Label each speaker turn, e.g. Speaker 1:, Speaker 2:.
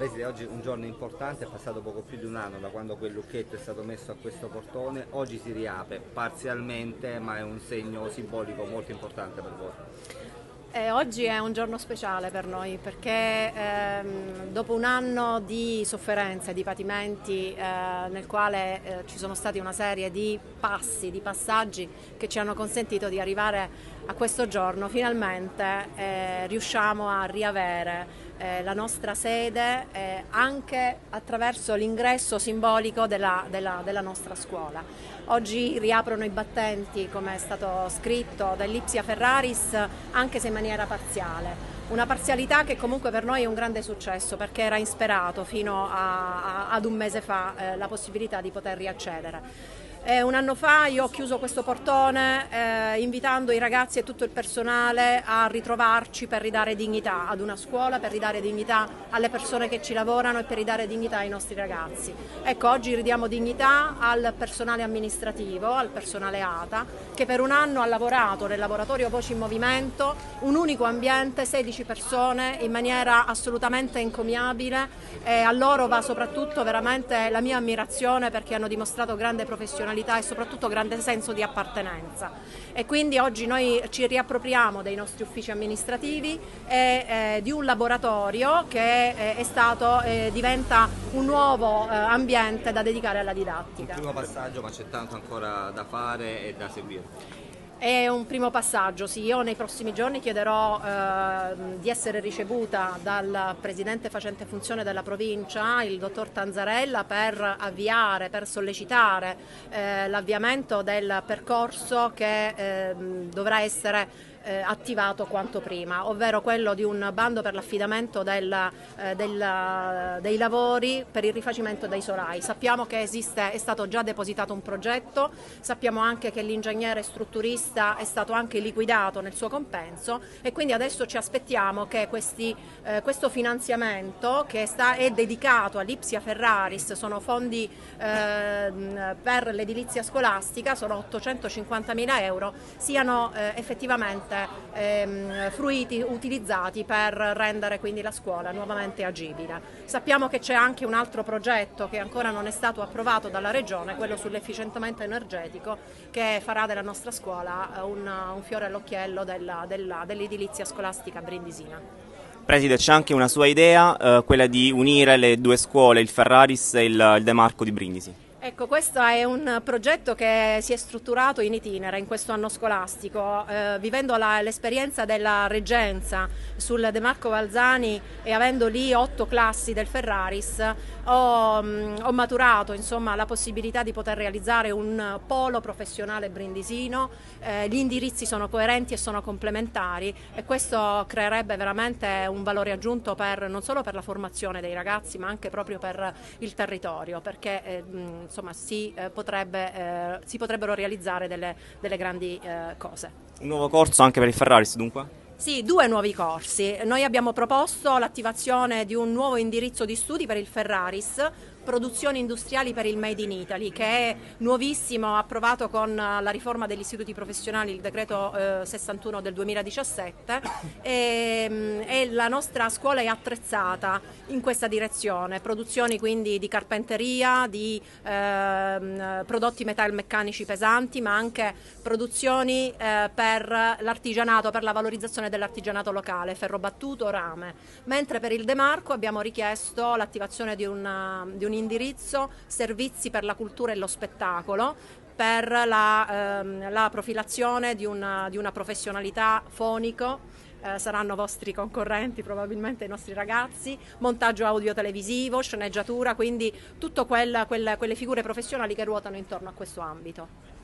Speaker 1: Preside, oggi è un giorno importante, è passato poco più di un anno da quando quel lucchetto è stato messo a questo portone, oggi si riapre parzialmente ma è un segno simbolico molto importante per voi.
Speaker 2: Eh, oggi è un giorno speciale per noi perché ehm, dopo un anno di sofferenze, di patimenti eh, nel quale eh, ci sono stati una serie di passi, di passaggi che ci hanno consentito di arrivare a questo giorno, finalmente eh, riusciamo a riavere eh, la nostra sede eh, anche attraverso l'ingresso simbolico della, della, della, nostra scuola. Oggi riaprono i battenti, come è stato scritto, dell'Ipsia Ferraris, anche se in maniera parziale. Una parzialità che comunque per noi è un grande successo perché era insperato fino a, a, ad un mese fa eh, la possibilità di poter riaccedere. Eh, un anno fa io ho chiuso questo portone eh, invitando i ragazzi e tutto il personale a ritrovarci per ridare dignità ad una scuola, per ridare dignità alle persone che ci lavorano e per ridare dignità ai nostri ragazzi. Ecco, oggi ridiamo dignità al personale amministrativo, al personale ATA, che per un anno ha lavorato nel laboratorio Voci in Movimento, un unico ambiente, 16 persone, in maniera assolutamente encomiabile e a loro va soprattutto veramente la mia ammirazione perché hanno dimostrato grande professionalità professionalità e soprattutto grande senso di appartenenza. E quindi oggi noi ci riappropriamo dei nostri uffici amministrativi e eh, di un laboratorio che eh, è stato, eh, diventa un nuovo eh, ambiente da dedicare alla didattica.
Speaker 1: Il primo passaggio, ma c'è tanto ancora da fare e da seguire.
Speaker 2: È un primo passaggio, sì, io nei prossimi giorni chiederò eh, di essere ricevuta dal Presidente facente funzione della provincia, il dottor Tanzarella, per avviare, per sollecitare eh, l'avviamento del percorso che eh, dovrà essere eh, attivato quanto prima, ovvero quello di un bando per l'affidamento del, eh, del, dei lavori per il rifacimento dei solai. Sappiamo che esiste, è stato già depositato un progetto, sappiamo anche che l'ingegnere strutturista è stato anche liquidato nel suo compenso e quindi adesso ci aspettiamo che questi, eh, questo finanziamento che sta, è dedicato all'Ipsia Ferraris, sono fondi ehm, per l'edilizia scolastica, sono 850 mila euro, siano eh, effettivamente veramente ehm, fruiti, utilizzati per rendere quindi la scuola nuovamente agibile. Sappiamo che c'è anche un altro progetto che ancora non è stato approvato dalla Regione, quello sull'efficientamento energetico, che farà della nostra scuola eh, un, un fiore all'occhiello dell'edilizia scolastica brindisina.
Speaker 3: Preside, c'è anche una sua idea, eh, quella di unire le due scuole, il Ferraris e il, il De Marco di Brindisi.
Speaker 2: Ecco, questo è un progetto che si è strutturato in itinere in questo anno scolastico, eh, vivendo l'esperienza della reggenza sul De Marco Valzani e avendo lì otto classi del Ferraris, ho, mm, ho maturato insomma, la possibilità di poter realizzare un polo professionale brindisino, eh, gli indirizzi sono coerenti e sono complementari e questo creerebbe veramente un valore aggiunto per, non solo per la formazione dei ragazzi ma anche proprio per il territorio perché eh, mm, insomma, si, eh, potrebbe, eh, si, potrebbero realizzare delle, delle grandi eh, cose.
Speaker 3: Un nuovo corso anche per il Ferraris dunque?
Speaker 2: Sì, due nuovi corsi. Noi abbiamo proposto l'attivazione di un nuovo indirizzo di studi per il Ferraris produzioni industriali per il Made in Italy, che è nuovissimo, approvato con eh, la riforma degli istituti professionali, il decreto eh, 61 del 2017 e, mm, e, la nostra scuola è attrezzata in questa direzione, produzioni quindi di carpenteria, di eh, prodotti metalmeccanici pesanti, ma anche produzioni eh, per l'artigianato, per la valorizzazione dell'artigianato locale, ferrobattuto, rame, mentre per il Demarco abbiamo richiesto l'attivazione di, di un un indirizzo servizi per la cultura e lo spettacolo per la, ehm, la profilazione di una, di una professionalità fonico eh, saranno vostri concorrenti, probabilmente i nostri ragazzi, montaggio audio televisivo, sceneggiatura, quindi tutte quelle figure professionali che ruotano intorno a questo ambito.